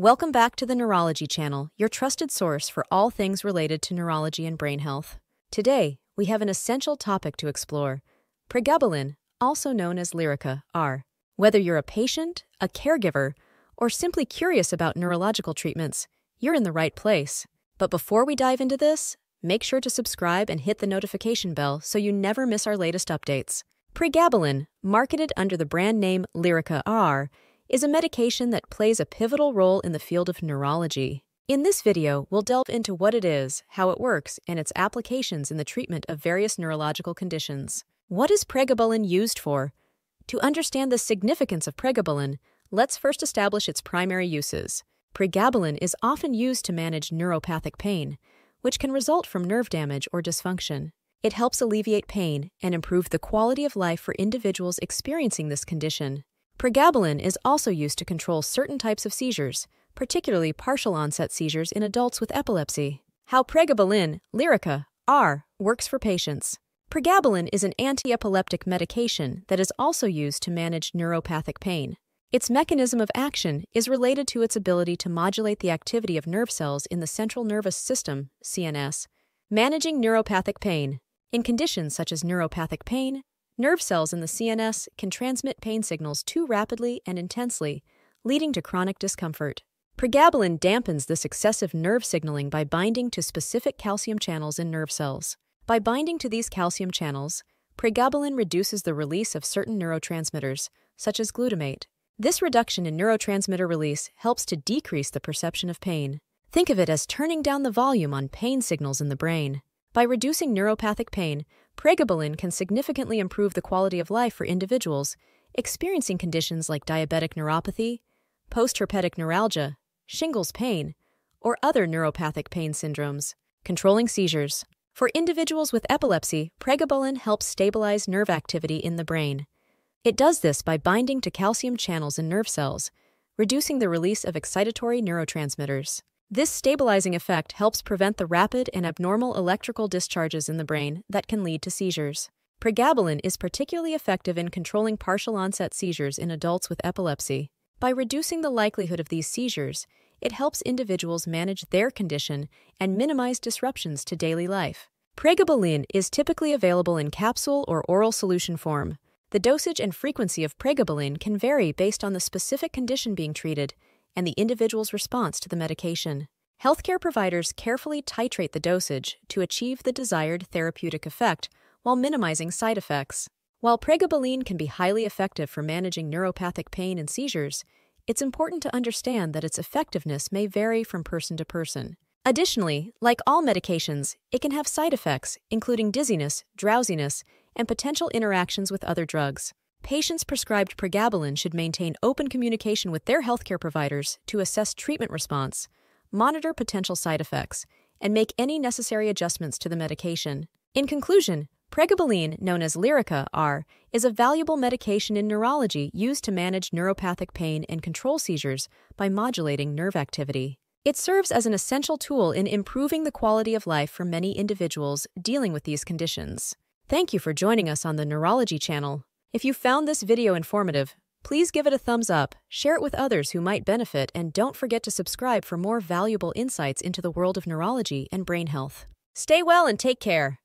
Welcome back to the Neurology Channel, your trusted source for all things related to neurology and brain health. Today, we have an essential topic to explore pregabalin, also known as Lyrica, R. Whether you're a patient, a caregiver, or simply curious about neurological treatments, you're in the right place. But before we dive into this, make sure to subscribe and hit the notification bell so you never miss our latest updates. Pregabalin, marketed under the brand name Lyrica R, is a medication that plays a pivotal role in the field of neurology. In this video, we'll delve into what it is, how it works, and its applications in the treatment of various neurological conditions. What is pregabalin used for? To understand the significance of pregabalin, let's first establish its primary uses. Pregabalin is often used to manage neuropathic pain, which can result from nerve damage or dysfunction. It helps alleviate pain and improve the quality of life for individuals experiencing this condition. Pregabalin is also used to control certain types of seizures, particularly partial onset seizures in adults with epilepsy. How pregabalin, Lyrica, R, works for patients. Pregabalin is an anti-epileptic medication that is also used to manage neuropathic pain. Its mechanism of action is related to its ability to modulate the activity of nerve cells in the central nervous system, CNS, managing neuropathic pain. In conditions such as neuropathic pain, Nerve cells in the CNS can transmit pain signals too rapidly and intensely, leading to chronic discomfort. Pregabalin dampens this excessive nerve signaling by binding to specific calcium channels in nerve cells. By binding to these calcium channels, pregabalin reduces the release of certain neurotransmitters, such as glutamate. This reduction in neurotransmitter release helps to decrease the perception of pain. Think of it as turning down the volume on pain signals in the brain. By reducing neuropathic pain, pregabalin can significantly improve the quality of life for individuals experiencing conditions like diabetic neuropathy, postherpetic neuralgia, shingles pain, or other neuropathic pain syndromes. Controlling seizures. For individuals with epilepsy, pregabalin helps stabilize nerve activity in the brain. It does this by binding to calcium channels in nerve cells, reducing the release of excitatory neurotransmitters. This stabilizing effect helps prevent the rapid and abnormal electrical discharges in the brain that can lead to seizures. Pregabalin is particularly effective in controlling partial onset seizures in adults with epilepsy. By reducing the likelihood of these seizures, it helps individuals manage their condition and minimize disruptions to daily life. Pregabalin is typically available in capsule or oral solution form. The dosage and frequency of pregabalin can vary based on the specific condition being treated and the individual's response to the medication. Healthcare providers carefully titrate the dosage to achieve the desired therapeutic effect while minimizing side effects. While pregabalin can be highly effective for managing neuropathic pain and seizures, it's important to understand that its effectiveness may vary from person to person. Additionally, like all medications, it can have side effects, including dizziness, drowsiness, and potential interactions with other drugs. Patients prescribed pregabalin should maintain open communication with their healthcare providers to assess treatment response, monitor potential side effects, and make any necessary adjustments to the medication. In conclusion, pregabalin, known as Lyrica R, is a valuable medication in neurology used to manage neuropathic pain and control seizures by modulating nerve activity. It serves as an essential tool in improving the quality of life for many individuals dealing with these conditions. Thank you for joining us on the Neurology Channel. If you found this video informative, please give it a thumbs up, share it with others who might benefit, and don't forget to subscribe for more valuable insights into the world of neurology and brain health. Stay well and take care.